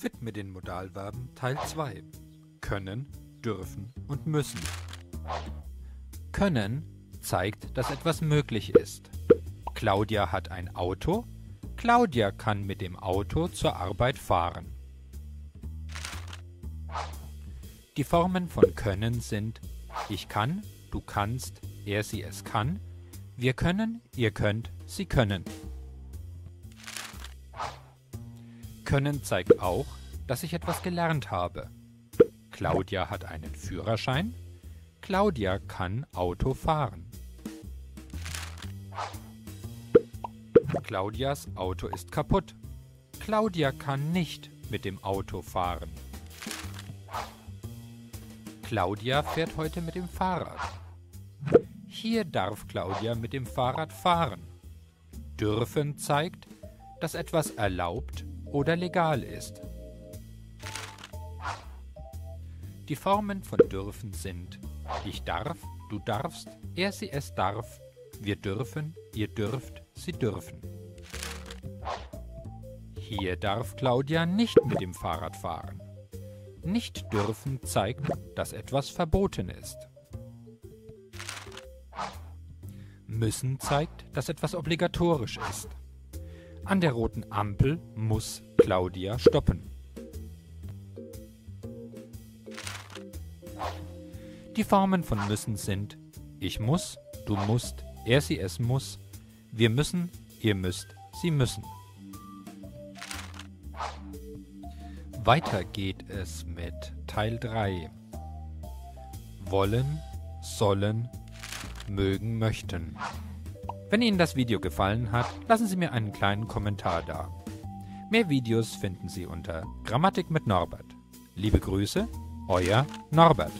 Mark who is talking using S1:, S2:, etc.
S1: Fit mit den Modalverben Teil 2. Können, dürfen und müssen. Können zeigt, dass etwas möglich ist. Claudia hat ein Auto. Claudia kann mit dem Auto zur Arbeit fahren. Die Formen von können sind ich kann, du kannst, er sie es kann, wir können, ihr könnt, sie können. Können zeigt auch, dass ich etwas gelernt habe. Claudia hat einen Führerschein. Claudia kann Auto fahren. Claudias Auto ist kaputt. Claudia kann nicht mit dem Auto fahren. Claudia fährt heute mit dem Fahrrad. Hier darf Claudia mit dem Fahrrad fahren. Dürfen zeigt, dass etwas erlaubt oder legal ist. Die Formen von dürfen sind ich darf, du darfst, er sie es darf, wir dürfen, ihr dürft, sie dürfen. Hier darf Claudia nicht mit dem Fahrrad fahren. Nicht dürfen zeigt, dass etwas verboten ist. Müssen zeigt, dass etwas obligatorisch ist. An der roten Ampel muss Claudia stoppen. Die Formen von müssen sind ich muss, du musst, er sie es muss, wir müssen, ihr müsst, sie müssen. Weiter geht es mit Teil 3. Wollen, sollen, mögen, möchten. Wenn Ihnen das Video gefallen hat, lassen Sie mir einen kleinen Kommentar da. Mehr Videos finden Sie unter Grammatik mit Norbert. Liebe Grüße, euer Norbert.